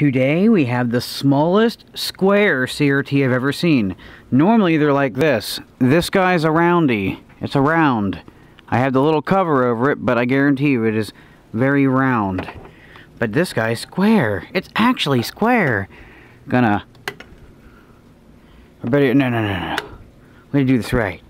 Today we have the smallest square CRT I've ever seen. Normally they're like this. This guy's a roundy. It's a round. I have the little cover over it, but I guarantee you it is very round. But this guy's square. It's actually square. Gonna... I better... No, no, no, no. We gotta do this right.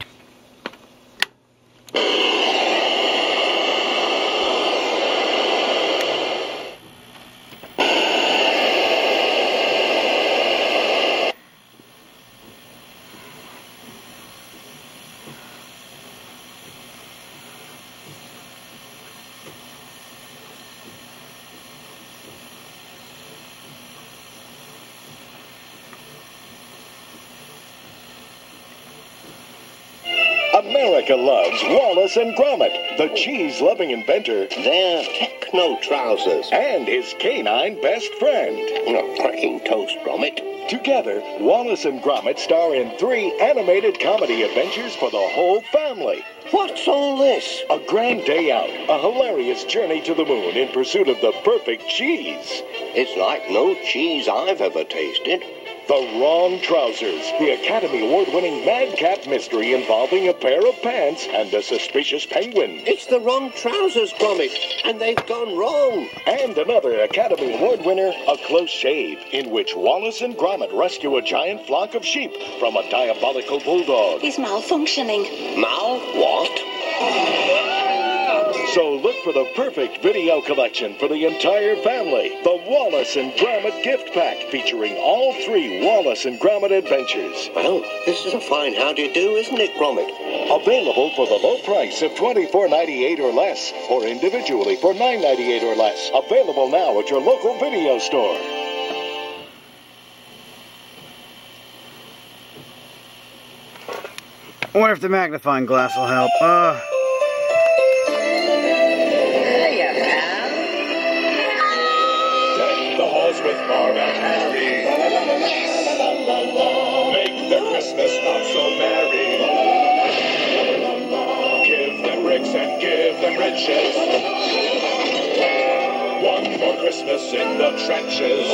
America loves Wallace and Gromit, the cheese-loving inventor, They're techno trousers. and his canine best friend. No cracking toast, Gromit. Together, Wallace and Gromit star in three animated comedy adventures for the whole family. What's all this? A grand day out, a hilarious journey to the moon in pursuit of the perfect cheese. It's like no cheese I've ever tasted. The Wrong Trousers, the Academy Award-winning madcap mystery involving a pair of pants and a suspicious penguin. It's the wrong trousers, Gromit, and they've gone wrong. And another Academy Award winner, A Close Shave, in which Wallace and Gromit rescue a giant flock of sheep from a diabolical bulldog. He's malfunctioning. Mal, what? So look for the perfect video collection for the entire family. The Wallace and Gromit Gift Pack, featuring all three Wallace and Gromit adventures. Well, this is a fine how do you do, isn't it, Gromit? Available for the low price of $24.98 or less, or individually for $9.98 or less. Available now at your local video store. I wonder if the magnifying glass will help. Uh, with Marv and Harry. Make their Christmas not so merry. Give them bricks and give them riches. One more Christmas in the trenches.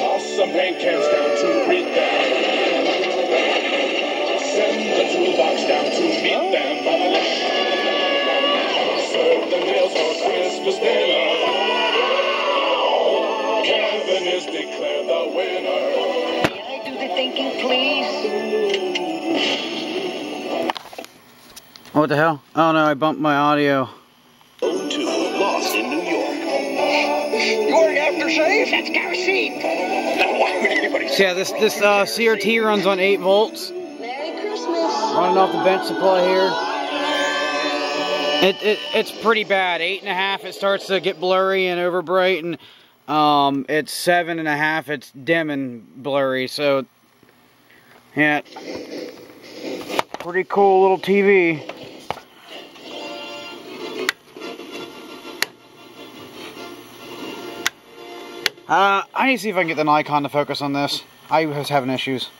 Toss some paint cans down to greet them. Send the toolbox down to meet them. Serve the meals for Christmas dinner. What the hell? Oh no, I bumped my audio. 02, lost in New York. Going after? That's kerosene. Now, why would anybody So yeah, this this uh, CRT runs on 8 volts. Merry Christmas. Running off the bench supply here. It, it it's pretty bad. Eight and a half, it starts to get blurry and over bright, and um, it's seven and a half, it's dim and blurry. So yeah, pretty cool little TV. Uh, I need to see if I can get the Nikon to focus on this. I was having issues.